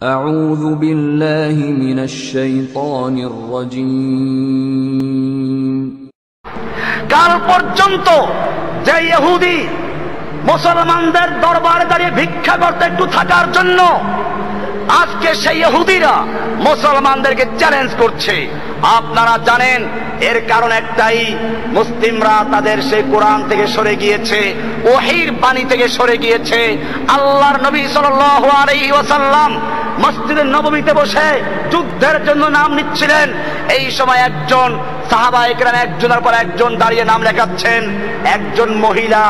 أعوذ بالله من الشيطان الرجيم কাল পর্যন্ত যে ইহুদি মুসলমানদের দরবারে দাঁড়িয়ে ভিক্ষা করতে একটু থাকার জন্য আজকে সেই ইহুদিরা মুসলমানদেরকে চ্যালেঞ্জ করছে আপনারা জানেন এর কারণ একটাই মুসলিমরা তাদের সেই কোরআন থেকে সরে গিয়েছে ওহির বাণী থেকে সরে গিয়েছে আল্লাহর নবী সাল্লাল্লাহু আলাইহি ওয়াসাল্লাম মসজিদের নবমীতে বসে যুদ্ধের জন্য নাম নিচ্ছিলেন। এই সময় একজন সাহাবা একরাম একজনের পর একজন দাঁড়িয়ে নাম লেখাচ্ছেন। একজন মহিলা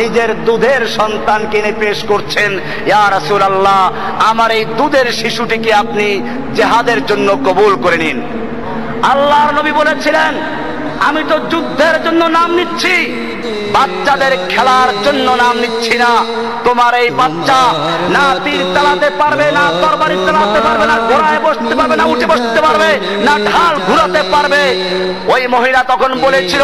নিজের দুধের সন্তান কিনে পেশ করছেন। ইয়া রাসূলুল্লাহ, আমার এই দুধের শিশুটিকে আপনি জেহাদের জন্য কবুল করে নিন। আল্লাহর নবী বলেছিলেন, আমি তো যুদ্ধের জন্য নাম নিচ্ছি। বাচ্চাদের খেলার জন্য নাম নিচ্ছি না। তোমার এই বাচ্চা না তীর চালাতে পারবে, না তরবারি চালাতে পারবে, না ঘোড়ায় বসতে পারবে, না উঠে বসতে পারবে, না ঢাল ঘুরাতে পারবে। ওই মহিলা তখন বলেছিল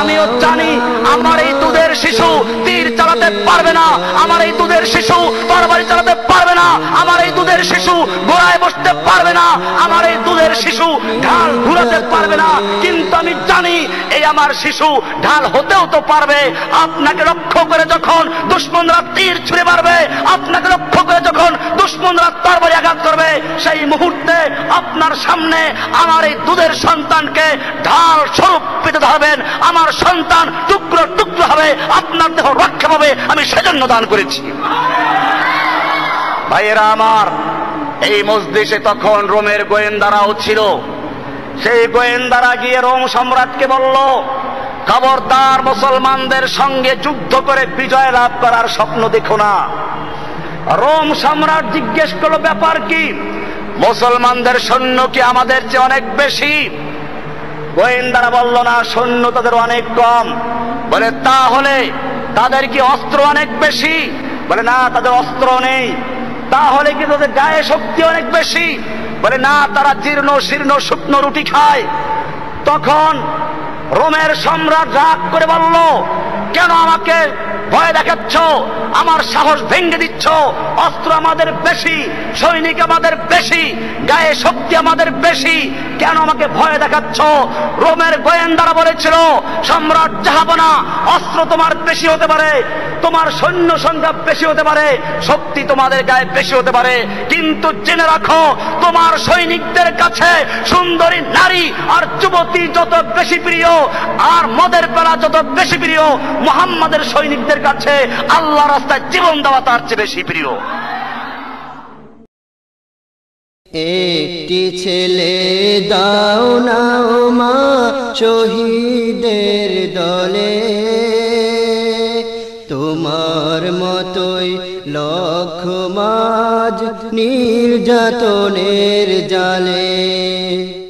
আমিও জানি আমার এই দুধের শিশু তীর চালাতে পারবে না, আমার এই দুধের শিশু তরবারি চালাতে পারবে না, আমার এই দুধের শিশু ঘোড়ায় বসতে পারবে না, আমার এই দুধের শিশু ঢাল ঘুরাতে পারবে না, কিন্তু আমি জানি এই আমার শিশু ঢাল হতেও তো পারবে। আপনাকে লক্ষ্য করে যখন দুশ্মনরা তীর ছুঁড়ে মারবে, আপনাকে লক্ষ্য করে যখন দুশ্মনরা তরবারি আঘাত করবে, সেই মুহূর্তে আপনার সামনে আমার এই দুধের সন্তানকে ঢাল স্বরূপ পেতে ধরবেন। আমার সন্তান টুকরো টুকরো হবে, আপনার দেহ রক্ষা পাবে, আমি সেজন্য দান করেছি। ভাইয়েরা আমার, এই মসজিষে তখন রোমের গোয়েন্দারাও ছিল। সেই গোয়েন্দারা গিয়ে রোম সম্রাটকে বলল, খবরদার মুসলমানদের সঙ্গে যুদ্ধ করে বিজয় লাভ করার স্বপ্ন দেখো না। রোম সম্রাট জিজ্ঞেস করল, ব্যাপার কি? মুসলমানদের সৈন্য কি আমাদের চেয়ে অনেক বেশি? গোয়েন্দারা বলল, না, সৈন্য তাদের অনেক কম। বলে, তাহলে তাদের কি অস্ত্র অনেক বেশি? বলে, না, তাদের অস্ত্র নেই। তাহলে কি তাদের গায়ে শক্তি অনেক বেশি? বলে, না, তারা জীর্ণ, শীর্ণ, শুকনো রুটি খায়। তখন রোমের সম্রাট রাগ করে বলল, কেন আমাকে ভয় দেখাচ্ছ? আমার সাহস ভেঙে দিচ্ছ। অস্ত্র আমাদের বেশি, সৈনিক আমাদের বেশি, গায়ে শক্তি আমাদের বেশি। কেন আমাকে ভয় দেখাচ্ছ? রোমের গোয়েন্দারা বলেছিল, সম্রাট জাহাবনা অস্ত্র তোমার বেশি হতে পারে। তোমার সৈন্য সংখ্যা বেশি হতে পারে, শক্তি তোমাদের গায়ে বেশি হতে পারে। কিন্তু জেনে রাখো, তোমার সৈনিকদের কাছে সুন্দরী নারী আর যুবতী যত বেশি প্রিয়, আর মদের পেলা যত বেশি প্রিয়, মোহাম্মদের সৈনিকদের কাছে আল্লাহ রাস্তায় জীবন দেওয়া তার চেয়ে বেশি প্রিয়। একটি ছেলে দাও নাও মা, শহীদের দলে। মাঝ নির্যাতনের জালে।